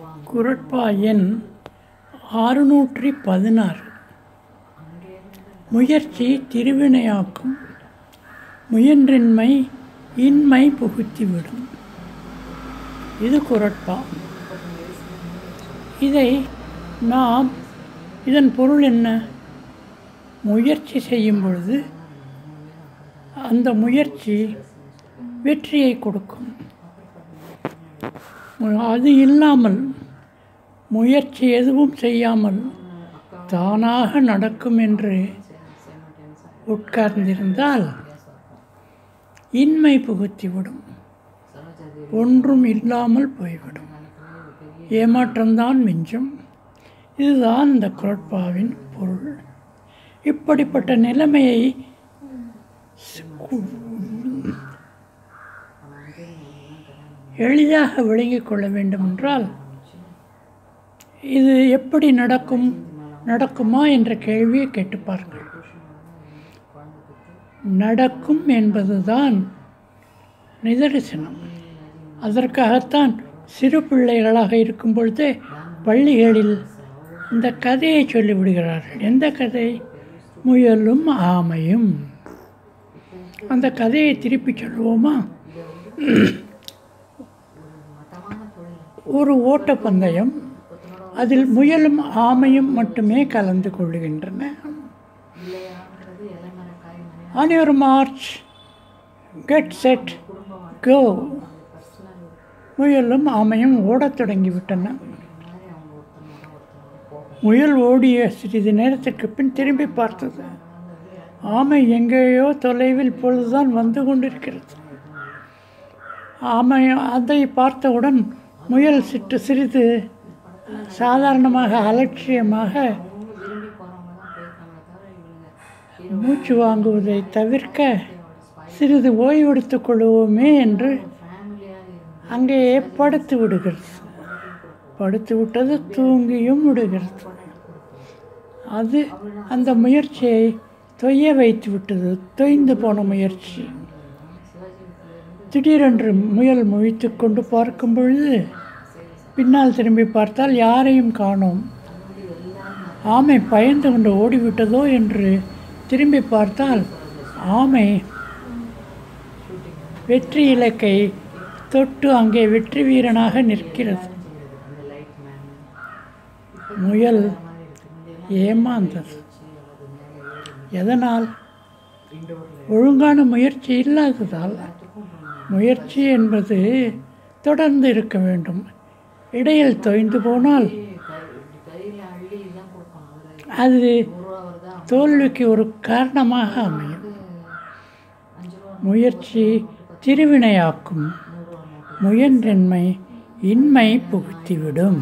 குரட்பா எண் அறுநூற்றி பதினாறு முயற்சி திருவினையாக்கும் முயன்றின்மை இன்மை புகுத்திவிடும். இது குரட்பா. இதை நாம் இதன் பொருள் என்ன? முயற்சி செய்யும் பொழுது அந்த முயற்சி வெற்றியை கொடுக்கும். அது இல்லாமல் முயற்சி எதுவும் செய்யாமல் தானாக நடக்கும் என்று உட்கார்ந்திருந்தால் இன்மை புகுத்திவிடும் ஒன்றும் இல்லாமல் போய்விடும். ஏமாற்றம்தான் மிஞ்சும். இதுதான் இந்த குரட்பாவின் பொருள். இப்படிப்பட்ட நிலைமையை எளிதாக விளங்கிக் கொள்ள வேண்டுமென்றால் இது எப்படி நடக்கும் நடக்குமா என்ற கேள்வியை கேட்டுப்பார்கள் நடக்கும் என்பதுதான் நிதர்சனம். அதற்காகத்தான் சிறு பிள்ளைகளாக இருக்கும் பொழுதே பள்ளிகளில் இந்த கதையை சொல்லிவிடுகிறார்கள் எந்த கதை? முயலும் ஆமையும். அந்த கதையை திருப்பி சொல்லுவோமா? ஒரு ஓட்டப்பந்தயம். அதில் முயலும் ஆமையும் மட்டுமே கலந்து கொள்ளுகின்றன your marks. Get set go முயலும் ஆமையும் ஓடத் தொடங்கிவிட்டன. முயல் ஓடிய சிறிது நேரத்துக்கு பின் திரும்பி பார்த்தது. ஆமை எங்கேயோ தொலைவில் பொழுதுதான் வந்து கொண்டிருக்கிறது. ஆமை அதை பார்த்தவுடன் முயல் சிற்று சிறிது சாதாரணமாக அலட்சியமாக மூச்சு வாங்குவதை தவிர்க்க சிறிது ஓய்வெடுத்துக் கொள்வோமே என்று அங்கேயே படுத்து விடுகிறது. படுத்து விட்டது தூங்கியும் விடுகிறது. அது அந்த முயற்சியை தொய்ய வைத்து விட்டது தொய்ந்து போன முயற்சி. திடீரென்று முயல் முழித்து கொண்டு பார்க்கும் பொழுது பின்னால் திரும்பி பார்த்தால் யாரையும் காணோம். ஆமை பயந்து கொண்டு ஓடிவிட்டதோ என்று திரும்பி பார்த்தால் ஆமை வெற்றி இலக்கை தொட்டு அங்கே வெற்றி வீரனாக நிற்கிறது. முயல் ஏமாந்தது. எதனால்? ஒழுங்கான முயற்சி இல்லாததால். முயற்சி என்பது தொடர்ந்து இருக்க வேண்டும். இடையில் தொய்ந்து போனால் அது தோல்விக்கு ஒரு காரணமாக அமையும். முயற்சி திருவினையாக்கும் முயன்றின்மை இன்மை புகுத்திவிடும்.